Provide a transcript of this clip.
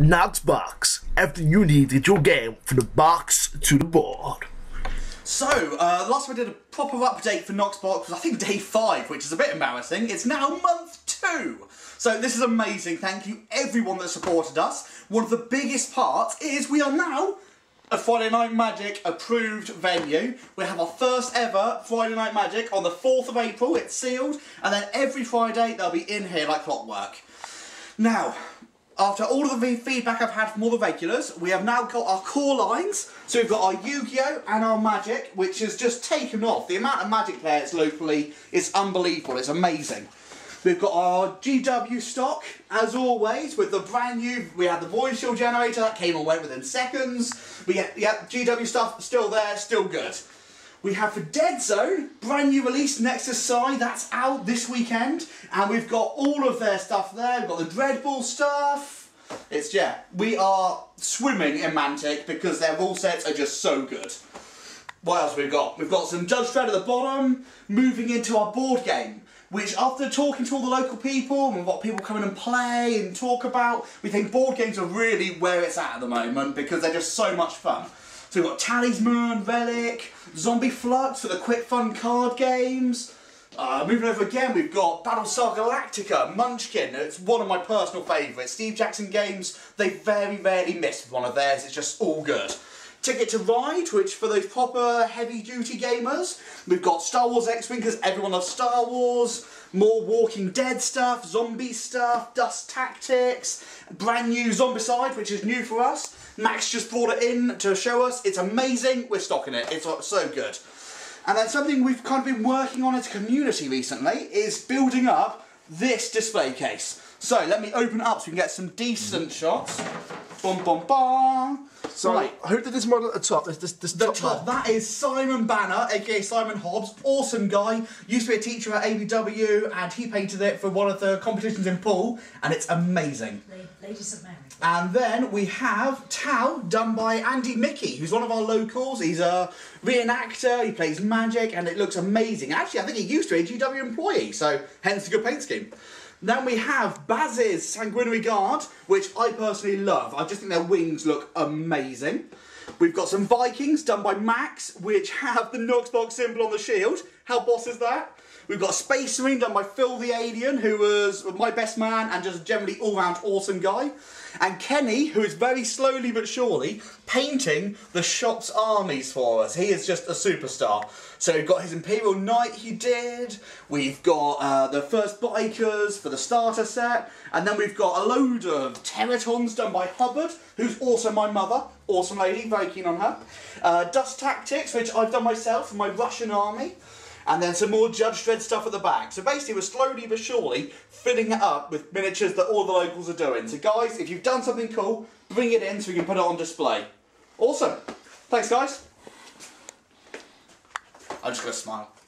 Noc's Box. Everything you need your game from the box to the board. So, uh, last I did a proper update for Noc's Box was I think day five, which is a bit embarrassing. It's now month two. So this is amazing. Thank you everyone that supported us. One of the biggest parts is we are now a Friday Night Magic approved venue. We have our first ever Friday Night Magic on the 4th of April. It's sealed. And then every Friday they'll be in here like clockwork. Now, after all of the feedback I've had from all the regulars, we have now got our core lines. So we've got our Yu-Gi-Oh! and our Magic, which has just taken off. The amount of Magic players locally is unbelievable. It's amazing. We've got our GW stock, as always, with the brand new, we had the void shield generator, that came and went within seconds. We get, yeah, GW stuff still there, still good. We have for Dead Zone, brand new release, Nexus Psi, that's out this weekend. And we've got all of their stuff there. We've got the Dreadball stuff. It's, yeah, we are swimming in Mantic because their rule sets are just so good. What else we've got? We've got some Judge Dredd at the bottom, moving into our board game, which after talking to all the local people and what people come in and play and talk about, we think board games are really where it's at at the moment because they're just so much fun. So we've got Talisman, Relic, Zombie Fluxx for the quick fun card games. Uh, moving over again, we've got Battlestar Galactica, Munchkin. It's one of my personal favourites. Steve Jackson games, they very rarely miss with one of theirs. It's just all good. Ticket to Ride, which for those proper heavy duty gamers, we've got Star Wars X-Wing because everyone loves Star Wars, more Walking Dead stuff, zombie stuff, Dust Tactics, brand new Zombicide, which is new for us. Max just brought it in to show us. It's amazing. We're stocking it. It's uh, so good. And then something we've kind of been working on as a community recently is building up this display case. So let me open it up so we can get some decent shots. Boom, boom, boom. So, right. who did this model at the top? This, this, this the top, top that is Simon Banner, aka Simon Hobbs. Awesome guy. Used to be a teacher at ABW, and he painted it for one of the competitions in Poole, and it's amazing. Lady St Mary. And then we have Tau, done by Andy Mickey, who's one of our locals. He's a reenactor, he plays magic, and it looks amazing. Actually, I think he used to be a GW employee, so hence the good paint scheme. Then we have Baz's Sanguinary Guard, which I personally love. I just think their wings look amazing. We've got some Vikings done by Max, which have the Noc's Box symbol on the shield. How boss is that? We've got a Space Marine done by Phil the Alien, who was my best man and just a generally all-round awesome guy. And Kenny, who is very slowly but surely painting the shop's armies for us. He is just a superstar. So we've got his Imperial Knight he did, we've got uh, the first Bikers for the starter set, and then we've got a load of Teratons done by Hubbard, who's also my mother, awesome lady, very keen on her. Uh, Dust Tactics, which I've done myself for my Russian army and then some more Judge Dredd stuff at the back. So basically we're slowly but surely filling it up with miniatures that all the locals are doing. So guys, if you've done something cool, bring it in so we can put it on display. Awesome. Thanks guys. I'm just going to smile.